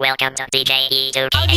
Welcome to DJ E2K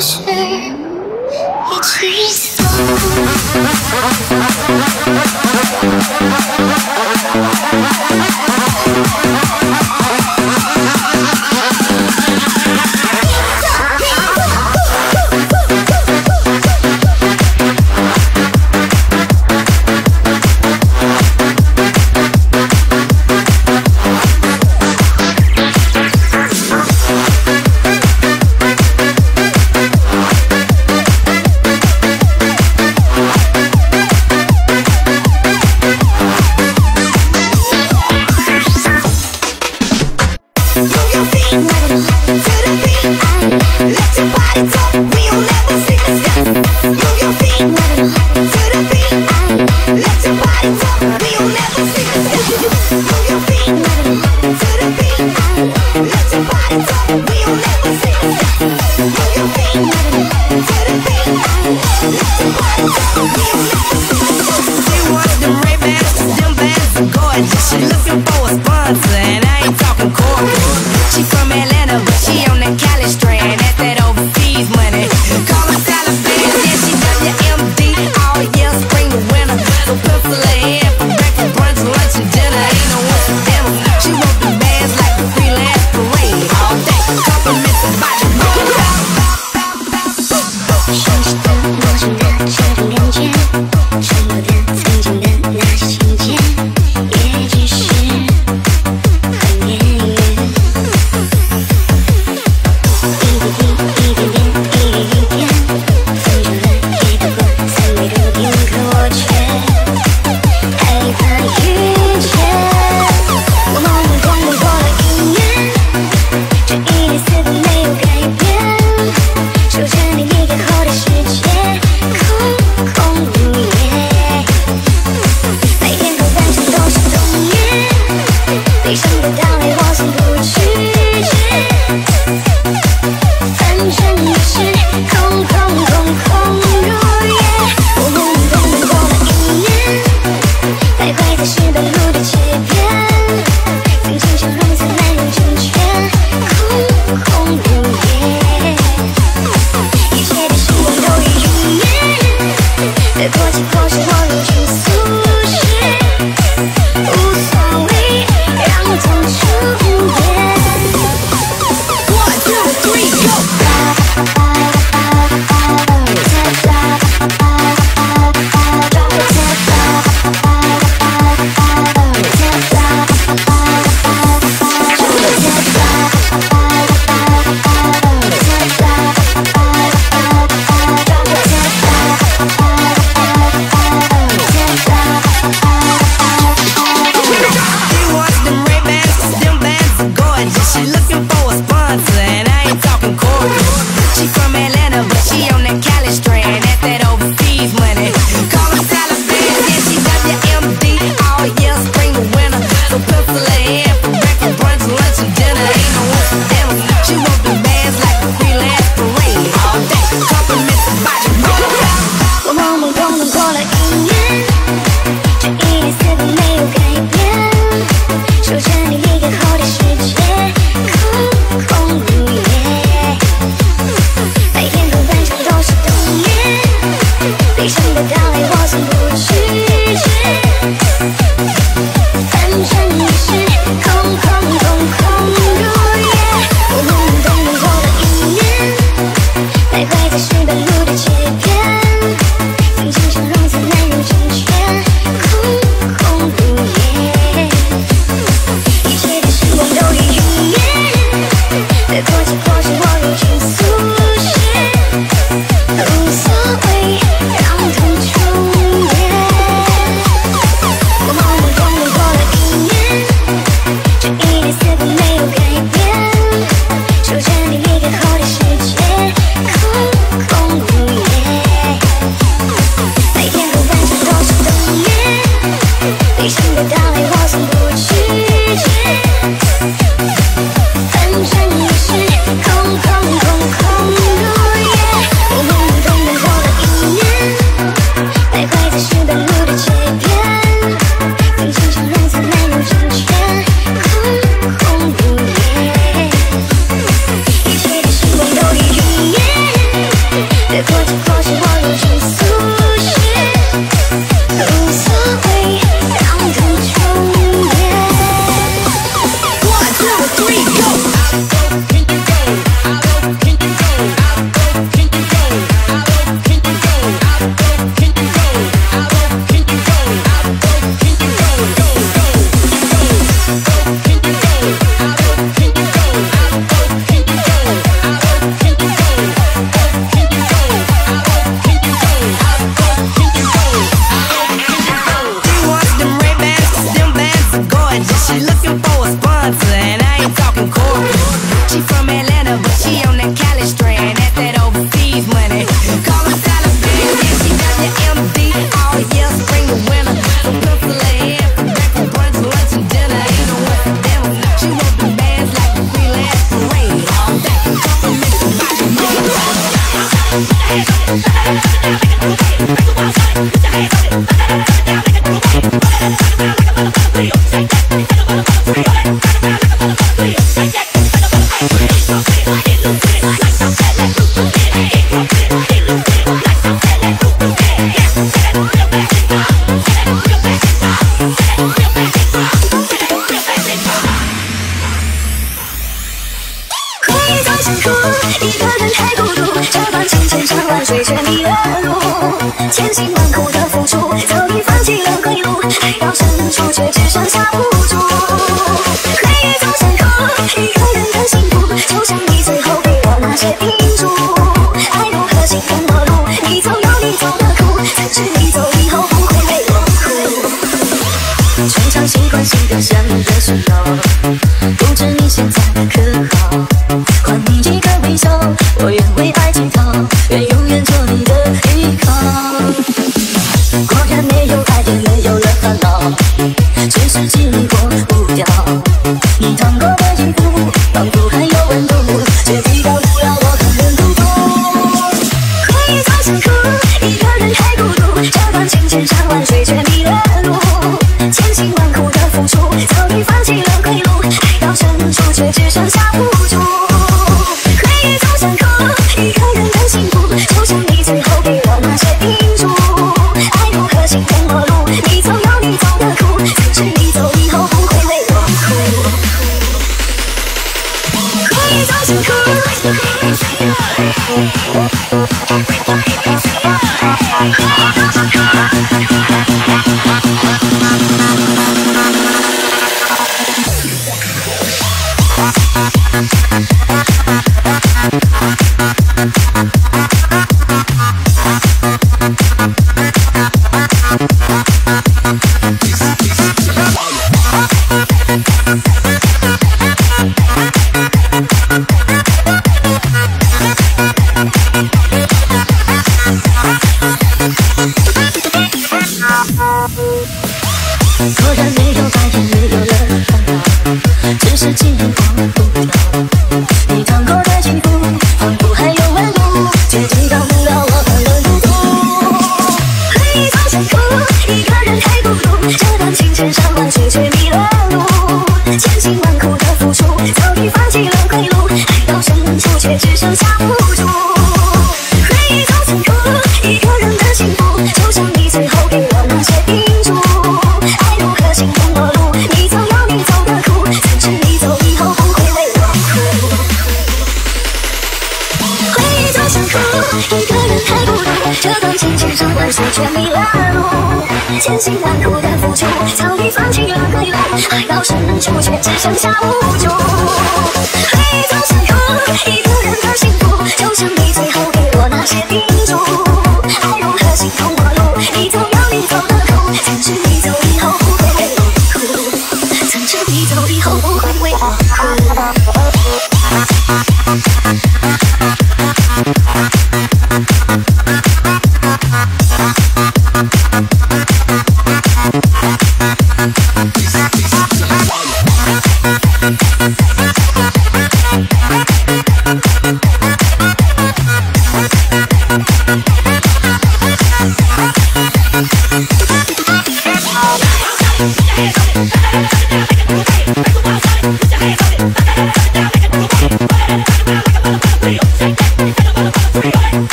一起走。